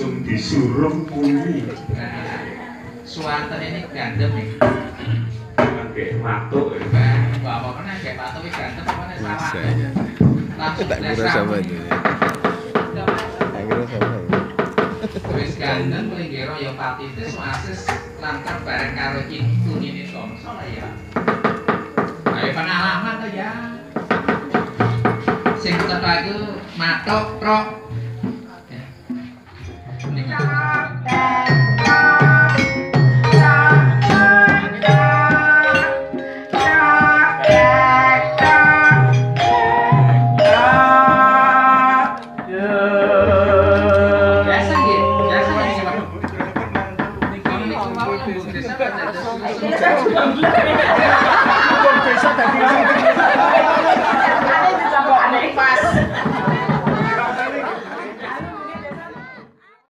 Disuruh muni Nah, suanten ini gandem nih. pakai watuk ya. Bawa mana kayak batu wis gandem apa Bisa sawah. ya. Langsung Tak kira sama itu. ya. Tak kira sama. ya. Wis gandeng mulai gero ya patitis wasis lantar bareng karo itu ini kongso lah ya. Ayo pengalaman tuh ya. Sing tetep aku matok trok. Look at